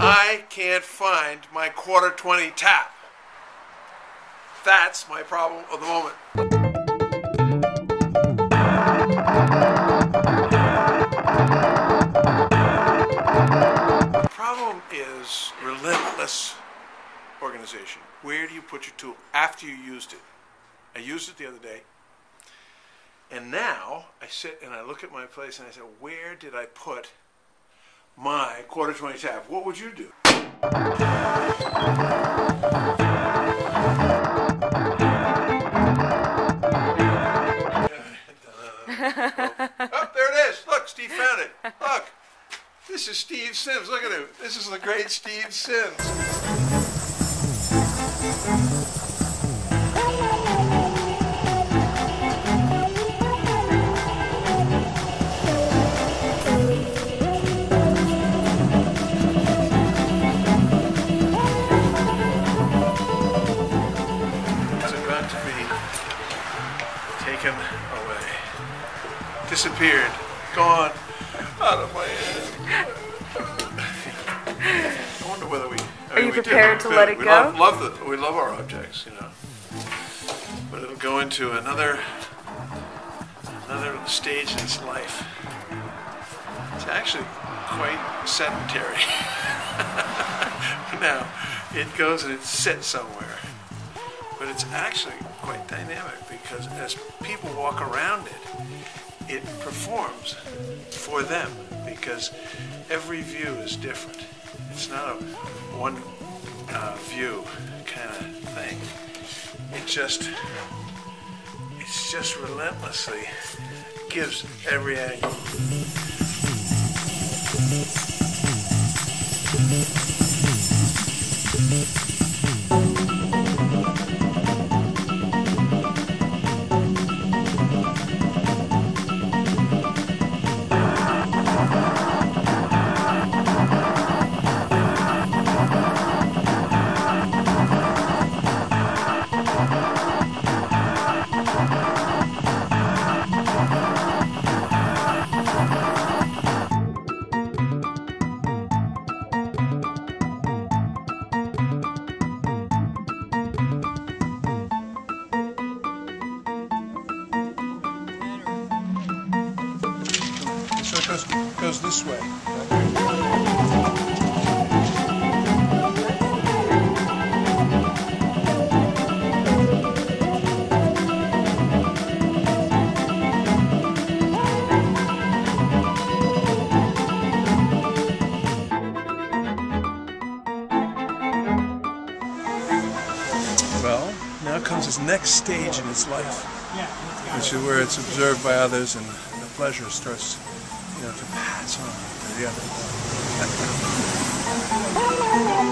I can't find my quarter 20 tap. That's my problem of the moment. Problem is relentless organization. Where do you put your tool after you used it? I used it the other day. And now I sit and I look at my place and I say, where did I put my quarter 20 tap? What would you do? oh, there it is. Look, Steve found it. Look. This is Steve Sims. Look at him. This is the great Steve Sims. Taken away. Disappeared. Gone. Out of my hand. I wonder whether we. I Are mean, you we do. prepared to let it we go? Love, love the, we love our objects, you know. But it'll go into another another stage in its life. It's actually quite sedentary. now, it goes and it sits somewhere. But it's actually quite dynamic because as people walk around it, it performs for them because every view is different. It's not a one uh, view kind of thing. It just, it's just relentlessly gives every angle. So it goes, goes this way. Well, now comes its next stage in its life, which is where it's observed by others and the pleasure starts, you know, to pass on to the other.